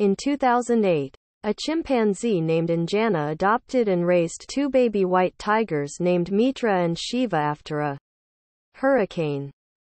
In 2008, a chimpanzee named Anjana adopted and raised two baby white tigers named Mitra and Shiva after a hurricane.